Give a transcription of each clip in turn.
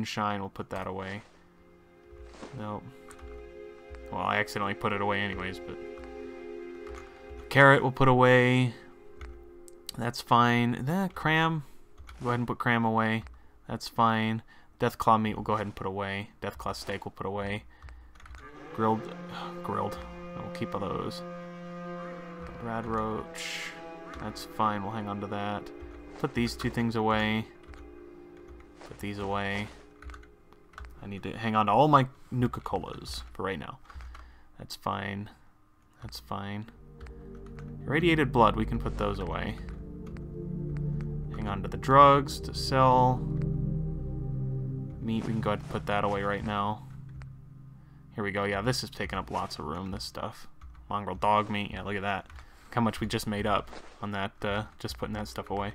Moonshine, we'll put that away. Nope. Well, I accidentally put it away anyways, but... Carrot we'll put away. That's fine. That cram. Go ahead and put cram away. That's fine. Deathclaw meat we'll go ahead and put away. Deathclaw steak we'll put away. Grilled. grilled. We'll keep all those. Rad roach. That's fine. We'll hang on to that. Put these two things away. Put these away. I need to hang on to all my Nuka-Colas for right now. That's fine. That's fine. Irradiated blood, we can put those away. Hang on to the drugs to sell. Meat, we can go ahead and put that away right now. Here we go. Yeah, this is taking up lots of room, this stuff. Mongrel dog meat. Yeah, look at that. Look how much we just made up on that, uh, just putting that stuff away.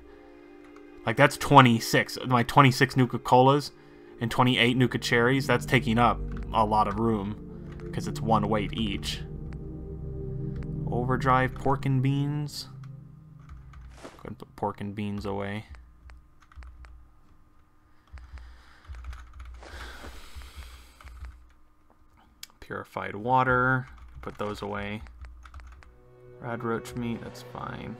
Like, that's 26. My 26 Nuka-Colas and 28 Nuka Cherries, that's taking up a lot of room because it's one weight each. Overdrive pork and beans. Go ahead and put pork and beans away. Purified water. Put those away. Rad roach meat, that's fine.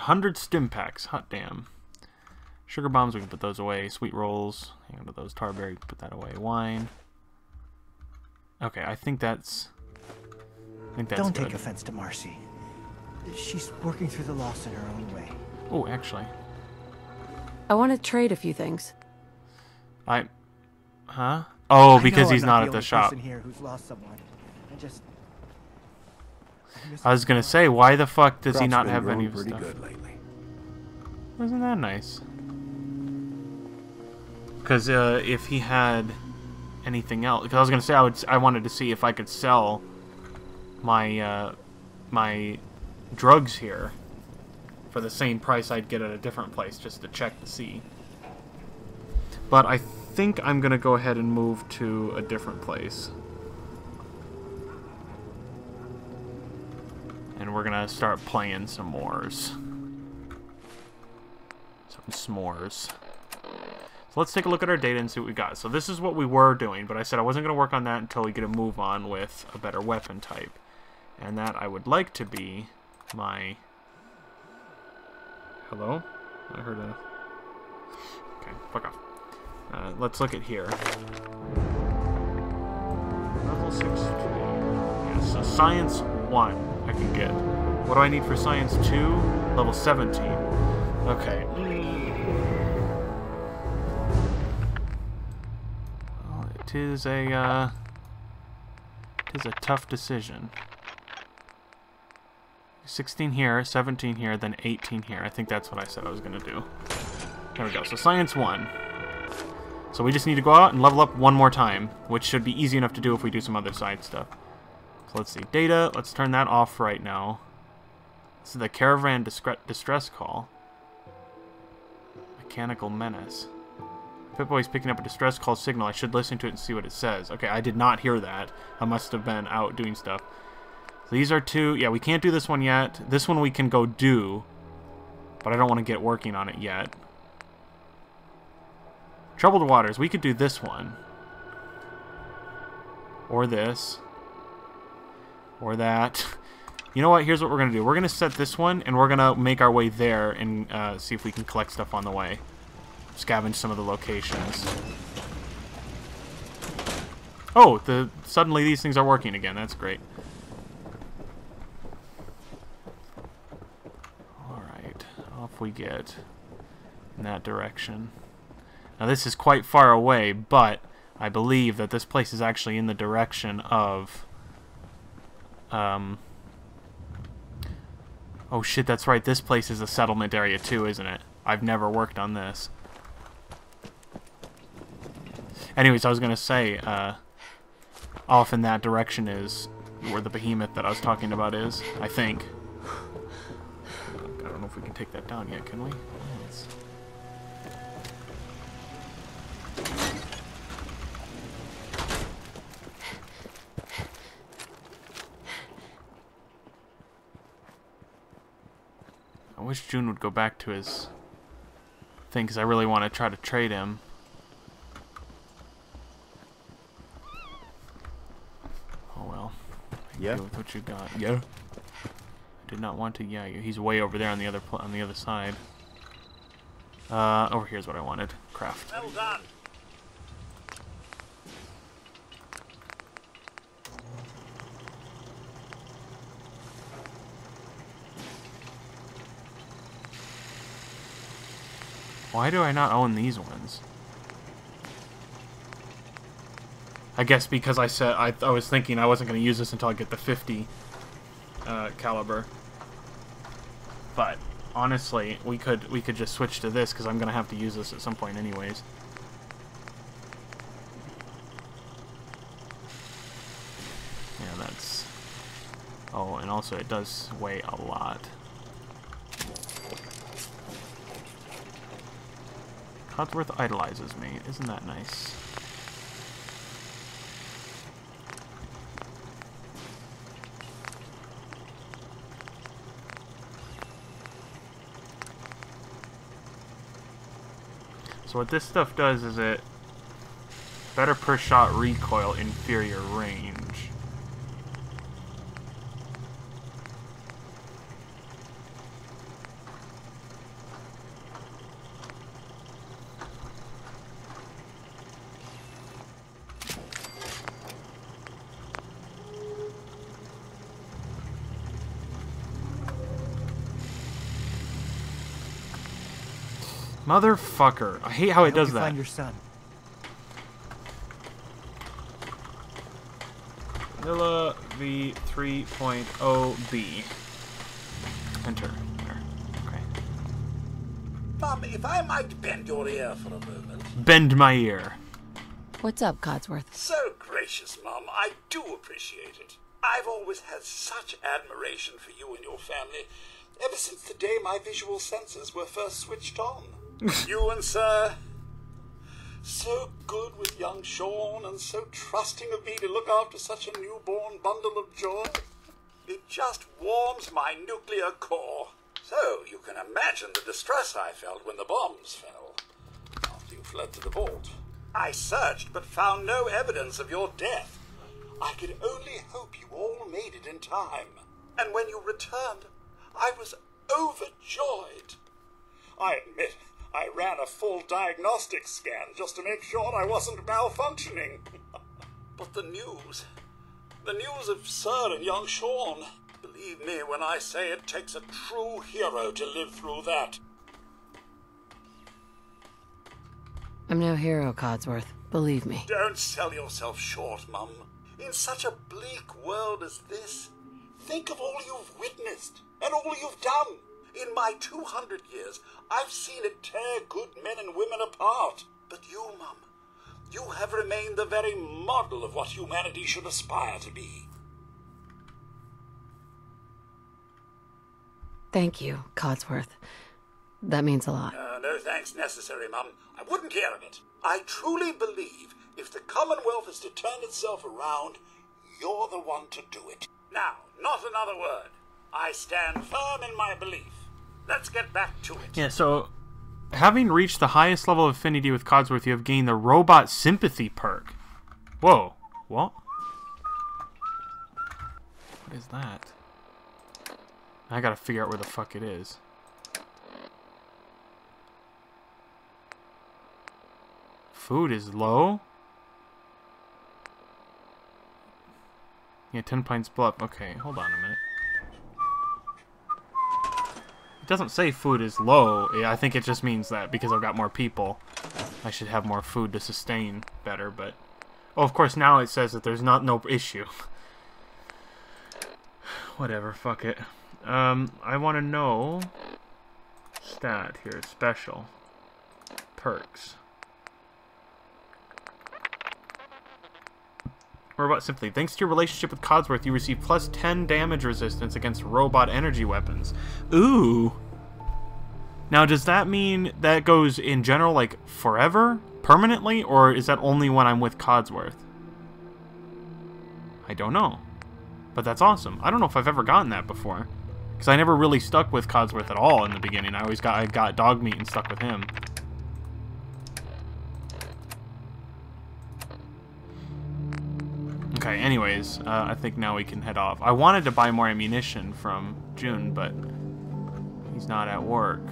100 stim packs. Hot damn. Sugar bombs, we can put those away. Sweet rolls, hang on to those. Tarberry, put that away. Wine. Okay, I think that's. I think that's. Don't good. take offense to Marcy. She's working through the loss in her own way. Oh, actually. I want to trade a few things. I. Huh? Oh, because he's not, not, at the, shop. Here who's lost someone. I just I was gonna say, why the fuck does he not have any of his pretty stuff? good lately. Wasn't that nice? Because uh, if he had anything else, because I was gonna say I would, I wanted to see if I could sell my uh, my drugs here for the same price I'd get at a different place, just to check to see. But I think I'm gonna go ahead and move to a different place. We're gonna start playing some mores. Some s'mores. So let's take a look at our data and see what we got. So this is what we were doing, but I said I wasn't going to work on that until we get a move on with a better weapon type. And that I would like to be my... Hello? I heard a... Okay, fuck off. Uh, let's look at here. Level 16. Yeah, so Science 1 I can get. What do I need for Science 2? Level 17. Okay. Well, it is a, uh... It is a tough decision. 16 here, 17 here, then 18 here. I think that's what I said I was going to do. There we go. So Science 1. So we just need to go out and level up one more time, which should be easy enough to do if we do some other side stuff. So let's see. Data, let's turn that off right now. This is the Caravan Distress Call. Mechanical Menace. Pip-Boy's picking up a distress call signal. I should listen to it and see what it says. Okay, I did not hear that. I must have been out doing stuff. So these are two. Yeah, we can't do this one yet. This one we can go do, but I don't want to get working on it yet. Troubled Waters. We could do this one. Or this. Or that. You know what? Here's what we're going to do. We're going to set this one, and we're going to make our way there and uh, see if we can collect stuff on the way. Scavenge some of the locations. Oh, the suddenly these things are working again. That's great. Alright, off we get in that direction. Now this is quite far away, but I believe that this place is actually in the direction of... Um, oh shit, that's right. This place is a settlement area too, isn't it? I've never worked on this. Anyways, I was going to say, uh, off in that direction is where the behemoth that I was talking about is, I think. I don't know if we can take that down yet, can we? Wish Jun would go back to his thing, because I really want to try to trade him. Oh well. Yeah? With what you got. Yeah. I did not want to. Yeah, he's way over there on the other pl on the other side. Uh, over here is what I wanted. Craft. Well Why do I not own these ones? I guess because I said I, I was thinking I wasn't going to use this until I get the 50 uh, caliber. But honestly, we could we could just switch to this because I'm going to have to use this at some point anyways. Yeah, that's. Oh, and also it does weigh a lot. Codsworth idolizes me. Isn't that nice? So what this stuff does is it better per shot recoil, inferior range. Motherfucker. I hate how I it does you that. find your son. Vanilla V3.0B. Enter. There. Okay. Mum, if I might bend your ear for a moment. Bend my ear. What's up, Codsworth? So gracious, Mom. I do appreciate it. I've always had such admiration for you and your family, ever since the day my visual senses were first switched on. You and Sir. So good with young Shaun, and so trusting of me to look after such a newborn bundle of joy. It just warms my nuclear core. So you can imagine the distress I felt when the bombs fell. After you fled to the vault. I searched but found no evidence of your death. I could only hope you all made it in time. And when you returned, I was overjoyed. I admit I ran a full diagnostic scan just to make sure I wasn't malfunctioning. but the news, the news of Sir and young Shaun, believe me when I say it takes a true hero to live through that. I'm no hero, Codsworth. Believe me. Don't sell yourself short, Mum. In such a bleak world as this, think of all you've witnessed and all you've done. In my 200 years, I've seen it tear good men and women apart. But you, Mum, you have remained the very model of what humanity should aspire to be. Thank you, Codsworth. That means a lot. Uh, no thanks necessary, Mum. I wouldn't hear of it. I truly believe if the Commonwealth is to turn itself around, you're the one to do it. Now, not another word. I stand firm in my belief. Let's get back to it. Yeah, so having reached the highest level of affinity with Codsworth, you have gained the Robot Sympathy perk. Whoa. What? What is that? I gotta figure out where the fuck it is. Food is low? Yeah, 10 pints bluff. Okay, hold on a minute. Doesn't say food is low. I think it just means that because I've got more people, I should have more food to sustain better, but... Oh, of course, now it says that there's not no issue. Whatever, fuck it. Um, I want to know... Stat here, special. Perks. Robot Sympathy. Thanks to your relationship with Codsworth, you receive plus 10 damage resistance against robot energy weapons. Ooh. Now, does that mean that goes in general, like, forever? Permanently? Or is that only when I'm with Codsworth? I don't know. But that's awesome. I don't know if I've ever gotten that before. Because I never really stuck with Codsworth at all in the beginning. I always got I got dog meat and stuck with him. Okay, anyways, uh, I think now we can head off. I wanted to buy more ammunition from Jun, but he's not at work.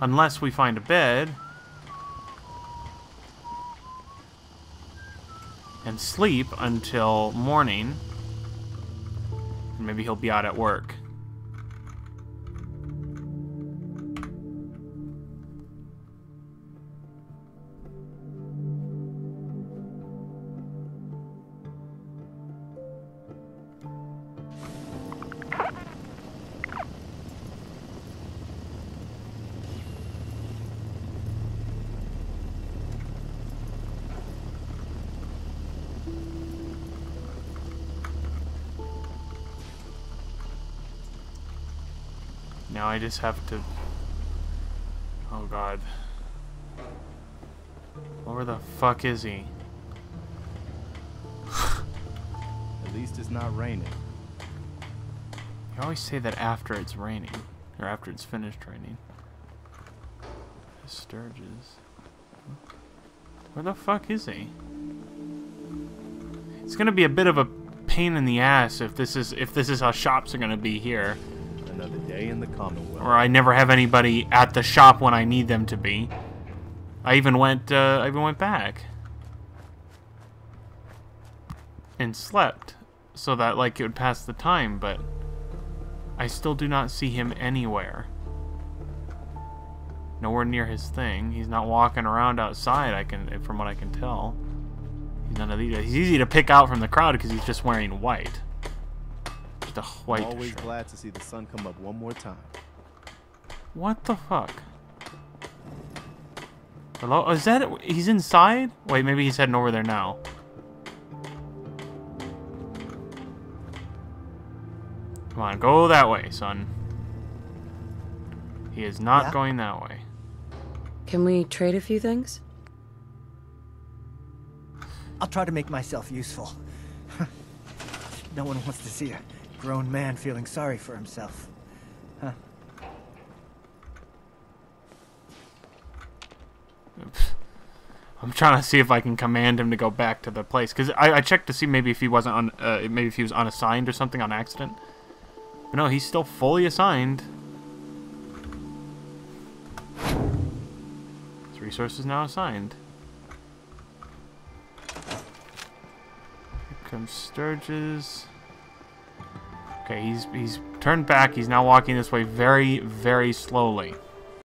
Unless we find a bed. And sleep until morning. Maybe he'll be out at work. Now I just have to... Oh god. Where the fuck is he? At least it's not raining. You always say that after it's raining. Or after it's finished raining. Sturges. Where the fuck is he? It's gonna be a bit of a pain in the ass if this is if this is how shops are gonna be here. Another day in the Commonwealth. Or I never have anybody at the shop when I need them to be. I even went uh, I even went back. And slept. So that like it would pass the time, but I still do not see him anywhere. Nowhere near his thing. He's not walking around outside. I can, from what I can tell. He's none of these. He's easy to pick out from the crowd because he's just wearing white. Just a white I'm always shirt. glad to see the sun come up one more time. What the fuck? Hello? Oh, is that? He's inside? Wait, maybe he's heading over there now. Come on, go that way, son. He is not Yeah? going that way. Can we trade a few things? I'll try to make myself useful. no one wants to see a grown man feeling sorry for himself. Huh? I'm trying to see if I can command him to go back to the place because I, I checked to see maybe if he wasn't on, uh, maybe if he was unassigned or something on accident. But no, he's still fully assigned. His resource is now assigned. Here comes Sturges. Okay, he's he's turned back. He's now walking this way very, very slowly.